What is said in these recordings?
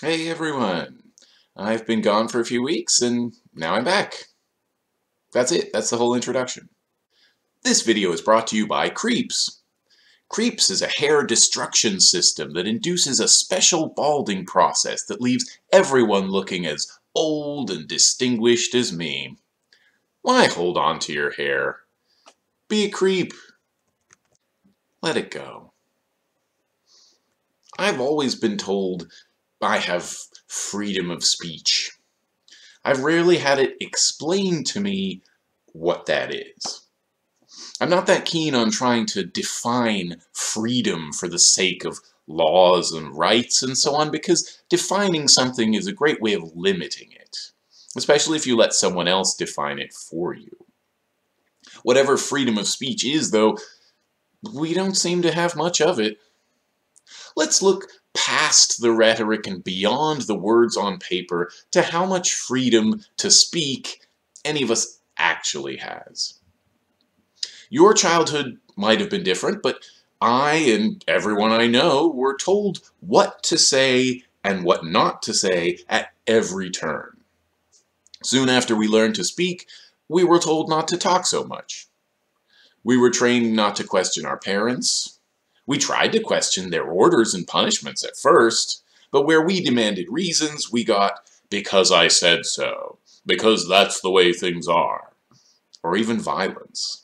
Hey everyone! I've been gone for a few weeks and now I'm back. That's it, that's the whole introduction. This video is brought to you by Creeps. Creeps is a hair destruction system that induces a special balding process that leaves everyone looking as old and distinguished as me. Why hold on to your hair? Be a creep. Let it go. I've always been told I have freedom of speech. I've rarely had it explained to me what that is. I'm not that keen on trying to define freedom for the sake of laws and rights and so on because defining something is a great way of limiting it, especially if you let someone else define it for you. Whatever freedom of speech is, though, we don't seem to have much of it. Let's look past the rhetoric and beyond the words on paper to how much freedom to speak any of us actually has. Your childhood might have been different, but I and everyone I know were told what to say and what not to say at every turn. Soon after we learned to speak, we were told not to talk so much. We were trained not to question our parents, we tried to question their orders and punishments at first, but where we demanded reasons, we got, because I said so, because that's the way things are, or even violence.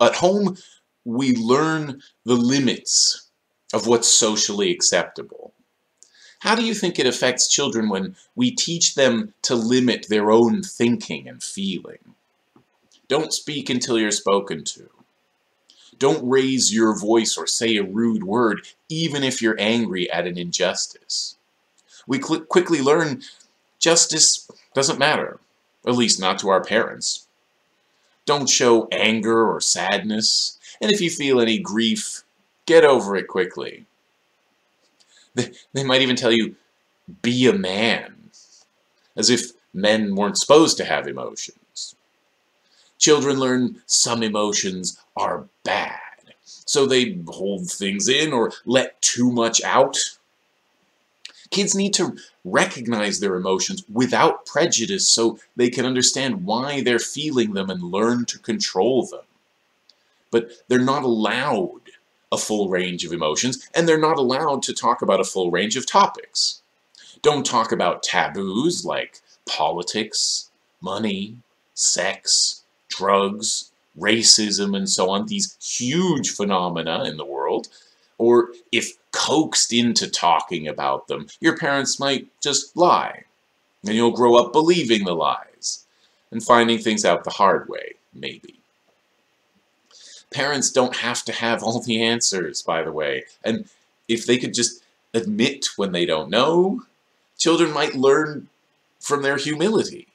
At home, we learn the limits of what's socially acceptable. How do you think it affects children when we teach them to limit their own thinking and feeling? Don't speak until you're spoken to. Don't raise your voice or say a rude word, even if you're angry at an injustice. We quickly learn justice doesn't matter, at least not to our parents. Don't show anger or sadness, and if you feel any grief, get over it quickly. They, might even tell you, be a man, as if men weren't supposed to have emotions. Children learn some emotions are bad. So they hold things in or let too much out. Kids need to recognize their emotions without prejudice so they can understand why they're feeling them and learn to control them. But they're not allowed a full range of emotions, and they're not allowed to talk about a full range of topics. Don't talk about taboos like politics, money, sex, drugs, racism and so on, these huge phenomena in the world, or if coaxed into talking about them, your parents might just lie. And you'll grow up believing the lies and finding things out the hard way, maybe. Parents don't have to have all the answers, by the way. And if they could just admit when they don't know, children might learn from their humility.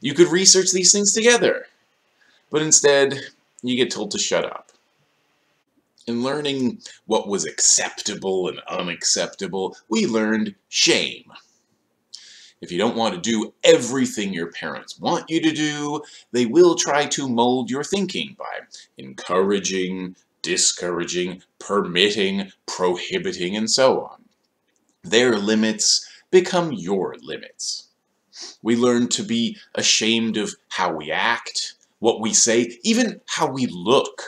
You could research these things together. But instead, you get told to shut up. In learning what was acceptable and unacceptable, we learned shame. If you don't want to do everything your parents want you to do, they will try to mold your thinking by encouraging, discouraging, permitting, prohibiting, and so on. Their limits become your limits. We learn to be ashamed of how we act, what we say, even how we look.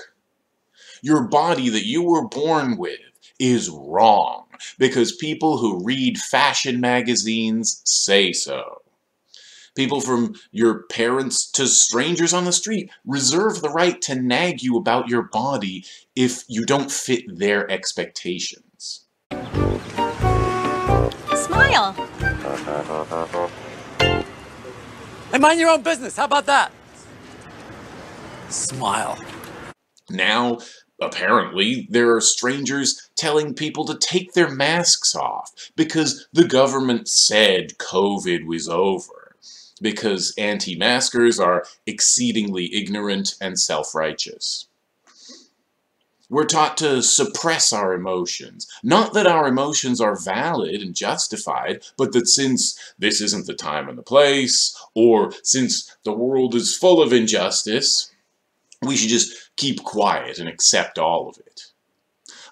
Your body that you were born with is wrong because people who read fashion magazines say so. People from your parents to strangers on the street reserve the right to nag you about your body if you don't fit their expectations. Smile! And mind your own business, how about that? Smile. Now, apparently, there are strangers telling people to take their masks off because the government said COVID was over. Because anti-maskers are exceedingly ignorant and self-righteous. We're taught to suppress our emotions. Not that our emotions are valid and justified, but that since this isn't the time and the place, or since the world is full of injustice, we should just keep quiet and accept all of it.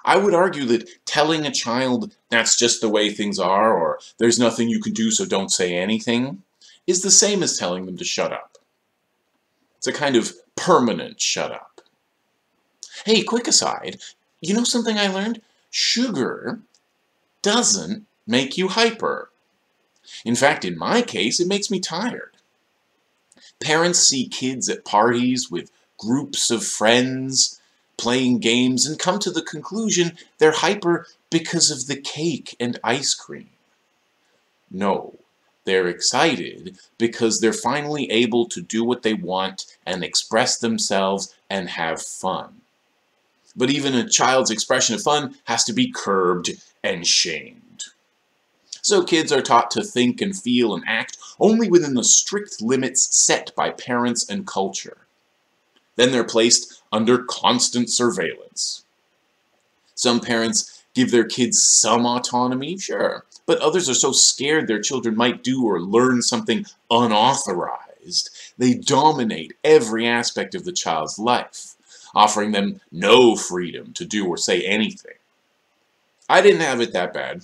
I would argue that telling a child that's just the way things are or there's nothing you can do so don't say anything is the same as telling them to shut up. It's a kind of permanent shut up. Hey, quick aside, you know something I learned? Sugar doesn't make you hyper. In fact, in my case, it makes me tired. Parents see kids at parties with groups of friends playing games and come to the conclusion they're hyper because of the cake and ice cream. No, they're excited because they're finally able to do what they want and express themselves and have fun. But even a child's expression of fun has to be curbed and shamed. So kids are taught to think and feel and act only within the strict limits set by parents and culture. Then they're placed under constant surveillance. Some parents give their kids some autonomy, sure, but others are so scared their children might do or learn something unauthorized, they dominate every aspect of the child's life, offering them no freedom to do or say anything. I didn't have it that bad.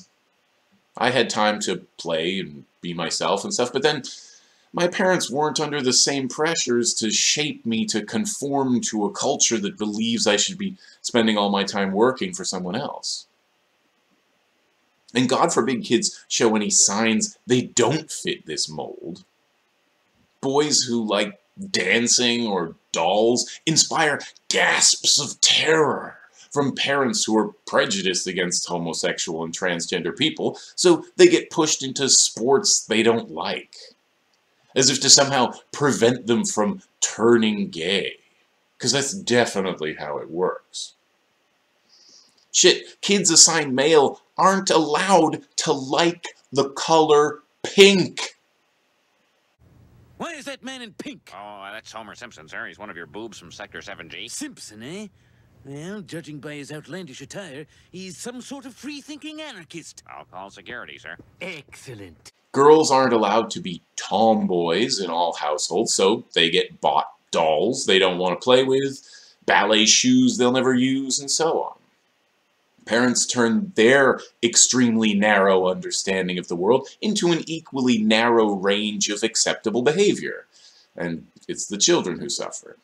I had time to play and be myself and stuff, but then my parents weren't under the same pressures to shape me to conform to a culture that believes I should be spending all my time working for someone else. And God forbid kids show any signs they don't fit this mold. Boys who like dancing or dolls inspire gasps of terror from parents who are prejudiced against homosexual and transgender people, so they get pushed into sports they don't like. As if to somehow prevent them from turning gay. Because that's definitely how it works. Shit, kids assigned male aren't allowed to like the color pink. Why is that man in pink? Oh, that's Homer Simpson, sir. He's one of your boobs from Sector 7G. Simpson, eh? Well, judging by his outlandish attire, he's some sort of free-thinking anarchist. I'll call security, sir. Excellent. Girls aren't allowed to be tomboys in all households, so they get bought dolls they don't want to play with, ballet shoes they'll never use, and so on. Parents turn their extremely narrow understanding of the world into an equally narrow range of acceptable behavior, and it's the children who suffer.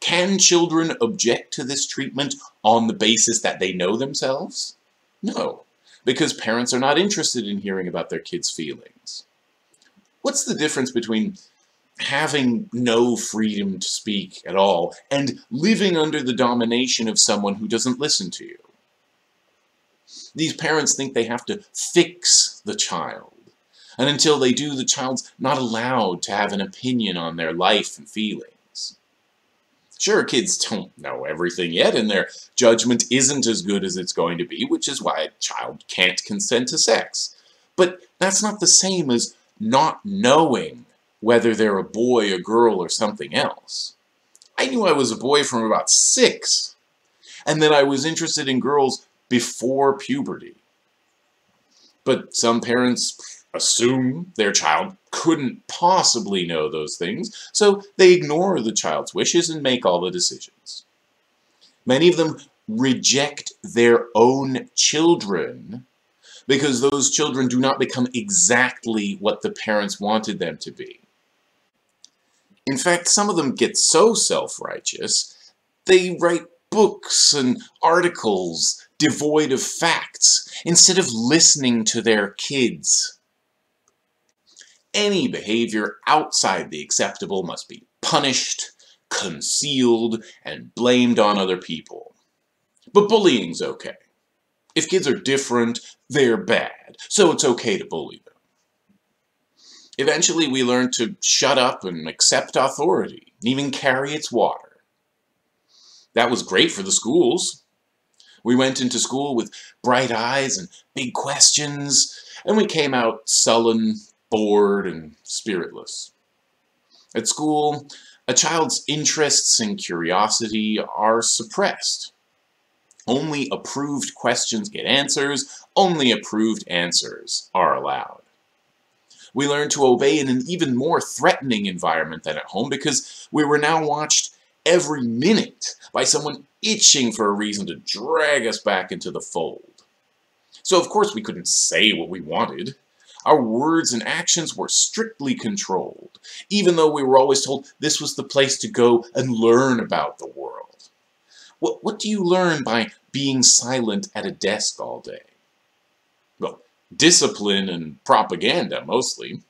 Can children object to this treatment on the basis that they know themselves? No, because parents are not interested in hearing about their kids' feelings. What's the difference between having no freedom to speak at all and living under the domination of someone who doesn't listen to you? These parents think they have to fix the child. And until they do, the child's not allowed to have an opinion on their life and feelings. Sure, kids don't know everything yet, and their judgment isn't as good as it's going to be, which is why a child can't consent to sex. But that's not the same as not knowing whether they're a boy, a girl, or something else. I knew I was a boy from about six, and that I was interested in girls before puberty. But some parents assume their child couldn't possibly know those things, so they ignore the child's wishes and make all the decisions. Many of them reject their own children because those children do not become exactly what the parents wanted them to be. In fact, some of them get so self-righteous, they write books and articles devoid of facts instead of listening to their kids. Any behavior outside the acceptable must be punished, concealed, and blamed on other people. But bullying's okay. If kids are different, they're bad, so it's okay to bully them. Eventually, we learn to shut up and accept authority, and even carry its water. That was great for the schools. We went into school with bright eyes and big questions, and we came out sullen, bored, and spiritless. At school, a child's interests and curiosity are suppressed. Only approved questions get answers, only approved answers are allowed. We learn to obey in an even more threatening environment than at home because we were now watched every minute by someone itching for a reason to drag us back into the fold. So of course we couldn't say what we wanted. Our words and actions were strictly controlled, even though we were always told this was the place to go and learn about the world. What, what do you learn by being silent at a desk all day? Well, discipline and propaganda, mostly,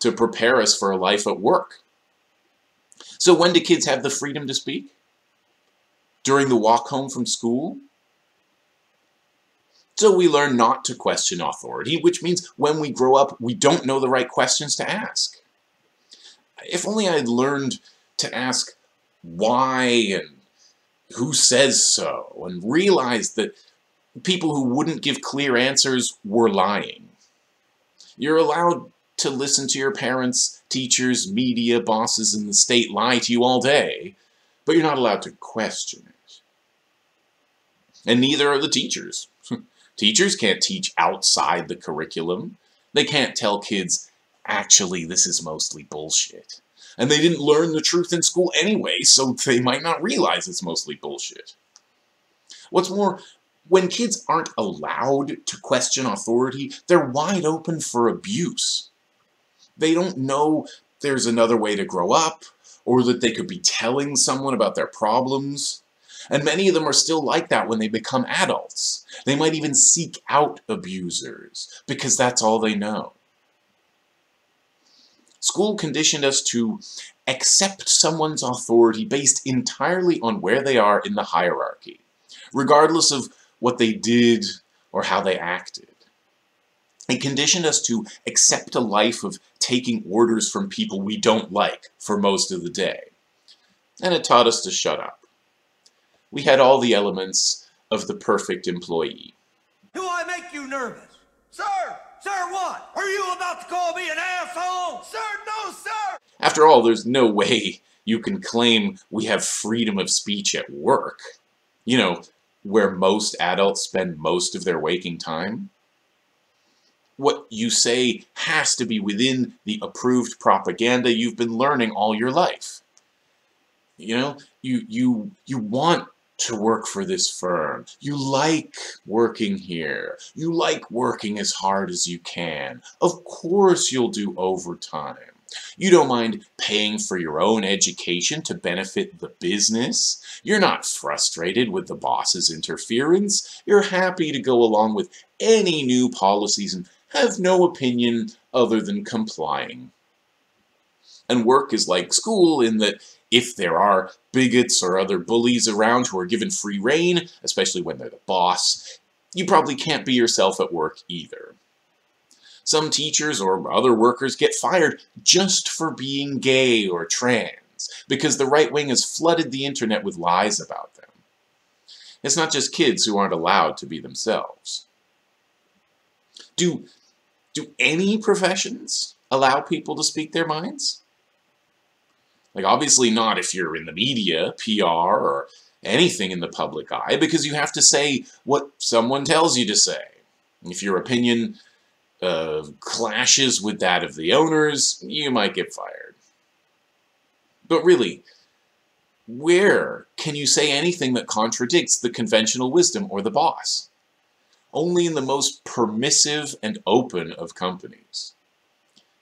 to prepare us for a life at work. So when do kids have the freedom to speak? During the walk home from school? So we learn not to question authority, which means when we grow up, we don't know the right questions to ask. If only I'd learned to ask why and who says so, and realized that people who wouldn't give clear answers were lying. You're allowed to listen to your parents, teachers, media, bosses, and the state lie to you all day, but you're not allowed to question it. And neither are the teachers. Teachers can't teach outside the curriculum. They can't tell kids, actually, this is mostly bullshit. And they didn't learn the truth in school anyway, so they might not realize it's mostly bullshit. What's more, when kids aren't allowed to question authority, they're wide open for abuse. They don't know there's another way to grow up, or that they could be telling someone about their problems. And many of them are still like that when they become adults. They might even seek out abusers because that's all they know. School conditioned us to accept someone's authority based entirely on where they are in the hierarchy, regardless of what they did or how they acted. It conditioned us to accept a life of taking orders from people we don't like for most of the day. And it taught us to shut up we had all the elements of the perfect employee. Do I make you nervous? Sir! Sir, what? Are you about to call me an asshole? Sir, no, sir! After all, there's no way you can claim we have freedom of speech at work. You know, where most adults spend most of their waking time. What you say has to be within the approved propaganda you've been learning all your life. You know, you you you want to work for this firm. You like working here. You like working as hard as you can. Of course you'll do overtime. You don't mind paying for your own education to benefit the business. You're not frustrated with the boss's interference. You're happy to go along with any new policies and have no opinion other than complying. And work is like school in that if there are bigots or other bullies around who are given free rein, especially when they're the boss, you probably can't be yourself at work either. Some teachers or other workers get fired just for being gay or trans, because the right wing has flooded the internet with lies about them. It's not just kids who aren't allowed to be themselves. Do, do any professions allow people to speak their minds? Like, obviously not if you're in the media, PR, or anything in the public eye, because you have to say what someone tells you to say. If your opinion uh, clashes with that of the owners, you might get fired. But really, where can you say anything that contradicts the conventional wisdom or the boss? Only in the most permissive and open of companies.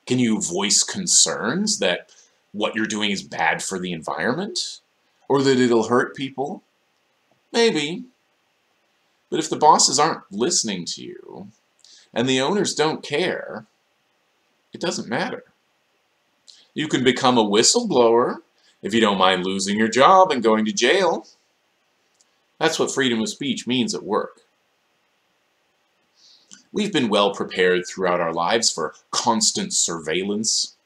Can you voice concerns that what you're doing is bad for the environment? Or that it'll hurt people? Maybe. But if the bosses aren't listening to you, and the owners don't care, it doesn't matter. You can become a whistleblower if you don't mind losing your job and going to jail. That's what freedom of speech means at work. We've been well prepared throughout our lives for constant surveillance,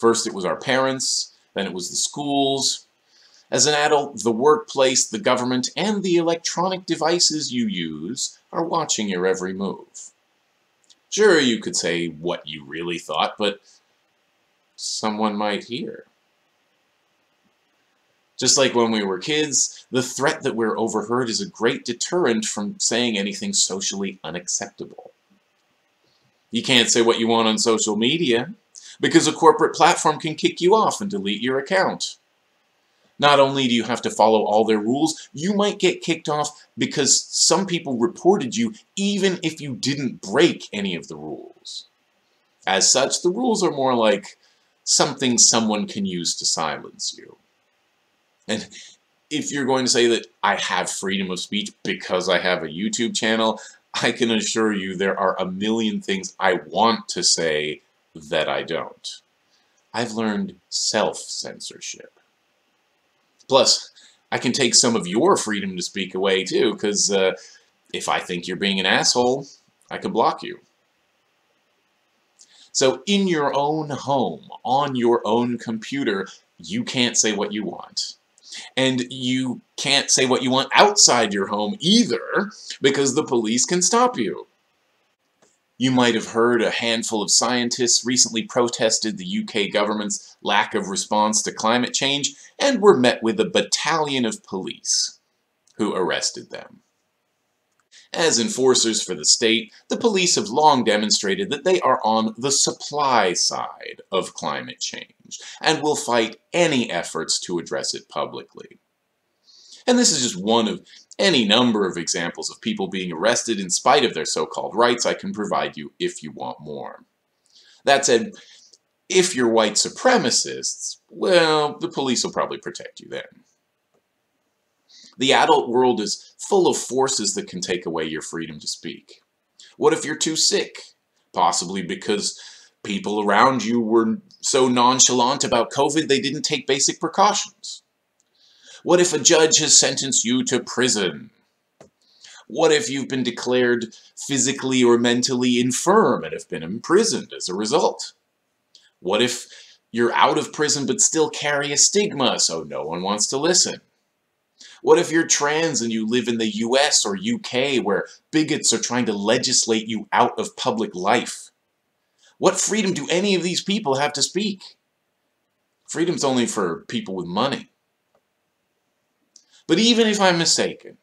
First it was our parents, then it was the schools. As an adult, the workplace, the government, and the electronic devices you use are watching your every move. Sure, you could say what you really thought, but someone might hear. Just like when we were kids, the threat that we're overheard is a great deterrent from saying anything socially unacceptable. You can't say what you want on social media, because a corporate platform can kick you off and delete your account. Not only do you have to follow all their rules, you might get kicked off because some people reported you even if you didn't break any of the rules. As such, the rules are more like something someone can use to silence you. And if you're going to say that I have freedom of speech because I have a YouTube channel, I can assure you there are a million things I want to say that I don't. I've learned self-censorship. Plus, I can take some of your freedom to speak away too, because uh, if I think you're being an asshole, I can block you. So in your own home, on your own computer, you can't say what you want. And you can't say what you want outside your home either, because the police can stop you. You might have heard a handful of scientists recently protested the UK government's lack of response to climate change and were met with a battalion of police who arrested them. As enforcers for the state, the police have long demonstrated that they are on the supply side of climate change and will fight any efforts to address it publicly. And this is just one of any number of examples of people being arrested in spite of their so-called rights I can provide you if you want more. That said, if you're white supremacists, well, the police will probably protect you then. The adult world is full of forces that can take away your freedom to speak. What if you're too sick? Possibly because people around you were so nonchalant about COVID they didn't take basic precautions. What if a judge has sentenced you to prison? What if you've been declared physically or mentally infirm and have been imprisoned as a result? What if you're out of prison but still carry a stigma so no one wants to listen? What if you're trans and you live in the US or UK where bigots are trying to legislate you out of public life? What freedom do any of these people have to speak? Freedom's only for people with money. But even if I'm mistaken,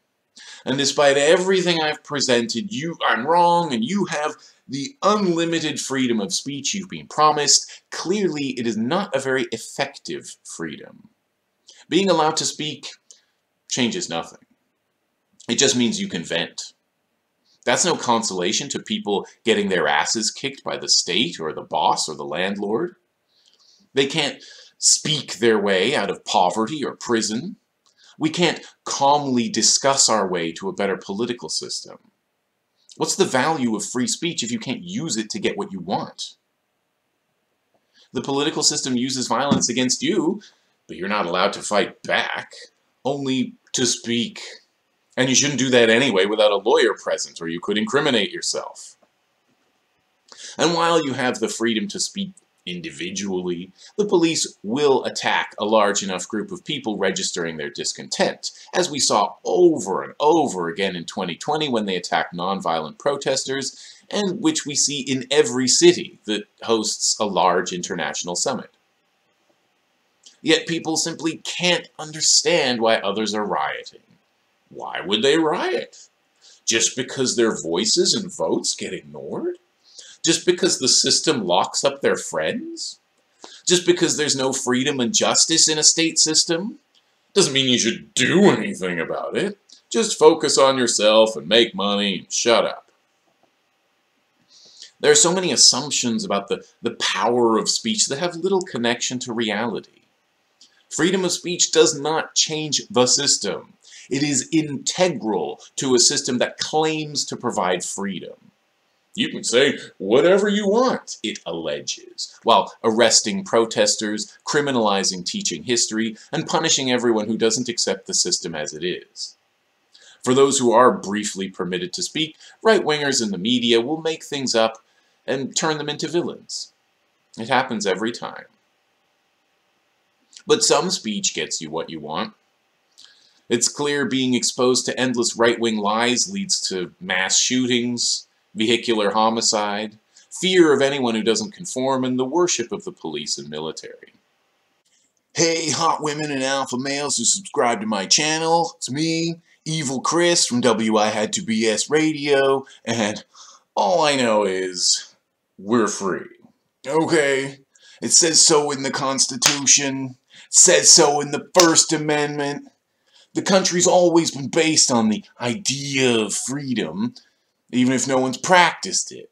and despite everything I've presented, you I'm wrong and you have the unlimited freedom of speech you've been promised, clearly it is not a very effective freedom. Being allowed to speak changes nothing. It just means you can vent. That's no consolation to people getting their asses kicked by the state or the boss or the landlord. They can't speak their way out of poverty or prison. We can't calmly discuss our way to a better political system. What's the value of free speech if you can't use it to get what you want? The political system uses violence against you, but you're not allowed to fight back, only to speak. And you shouldn't do that anyway without a lawyer present, or you could incriminate yourself. And while you have the freedom to speak individually, the police will attack a large enough group of people registering their discontent, as we saw over and over again in 2020 when they attacked nonviolent protesters, and which we see in every city that hosts a large international summit. Yet people simply can't understand why others are rioting. Why would they riot? Just because their voices and votes get ignored? Just because the system locks up their friends? Just because there's no freedom and justice in a state system? Doesn't mean you should do anything about it. Just focus on yourself and make money and shut up. There are so many assumptions about the, the power of speech that have little connection to reality. Freedom of speech does not change the system. It is integral to a system that claims to provide freedom. You can say whatever you want, it alleges, while arresting protesters, criminalizing teaching history, and punishing everyone who doesn't accept the system as it is. For those who are briefly permitted to speak, right-wingers in the media will make things up and turn them into villains. It happens every time. But some speech gets you what you want. It's clear being exposed to endless right-wing lies leads to mass shootings, vehicular homicide, fear of anyone who doesn't conform, and the worship of the police and military. Hey, hot women and alpha males who subscribe to my channel, it's me, Evil Chris from WI Had to BS Radio, and all I know is we're free. Okay, it says so in the Constitution. says so in the First Amendment. The country's always been based on the idea of freedom, even if no one's practiced it.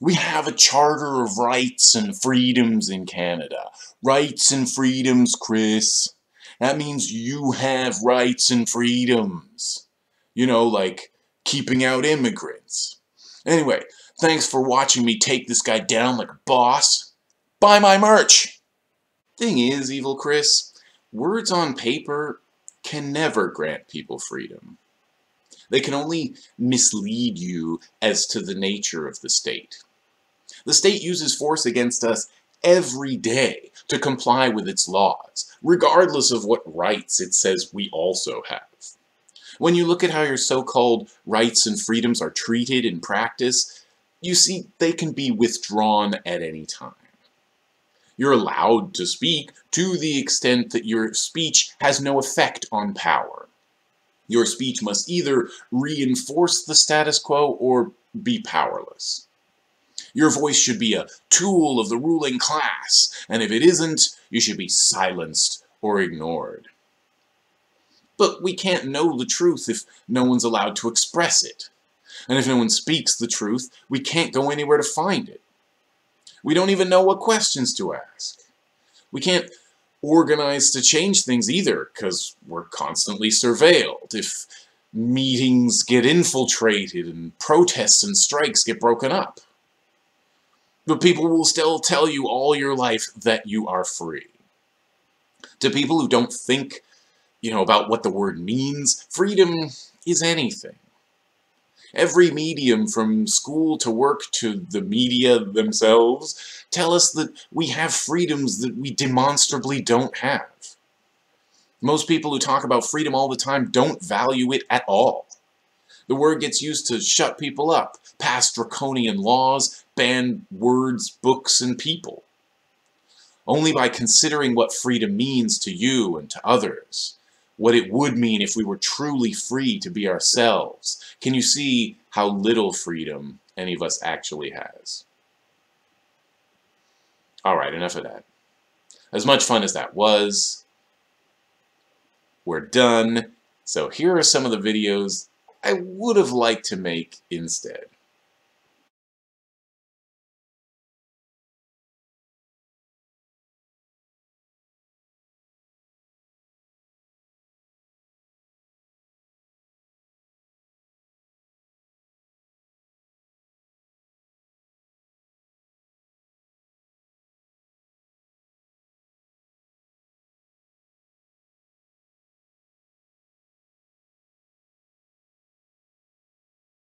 We have a charter of rights and freedoms in Canada. Rights and freedoms, Chris. That means you have rights and freedoms. You know, like keeping out immigrants. Anyway, thanks for watching me take this guy down like a boss. Buy my merch! Thing is, Evil Chris, words on paper can never grant people freedom. They can only mislead you as to the nature of the state. The state uses force against us every day to comply with its laws, regardless of what rights it says we also have. When you look at how your so-called rights and freedoms are treated in practice, you see they can be withdrawn at any time. You're allowed to speak to the extent that your speech has no effect on power. Your speech must either reinforce the status quo or be powerless. Your voice should be a tool of the ruling class, and if it isn't, you should be silenced or ignored. But we can't know the truth if no one's allowed to express it. And if no one speaks the truth, we can't go anywhere to find it. We don't even know what questions to ask. We can't organize to change things either, because we're constantly surveilled. If meetings get infiltrated and protests and strikes get broken up. But people will still tell you all your life that you are free. To people who don't think, you know, about what the word means, freedom is anything. Every medium, from school to work to the media themselves, tell us that we have freedoms that we demonstrably don't have. Most people who talk about freedom all the time don't value it at all. The word gets used to shut people up, pass draconian laws, ban words, books, and people. Only by considering what freedom means to you and to others, what it would mean if we were truly free to be ourselves, can you see how little freedom any of us actually has. Alright, enough of that. As much fun as that was, we're done. So here are some of the videos I would have liked to make instead.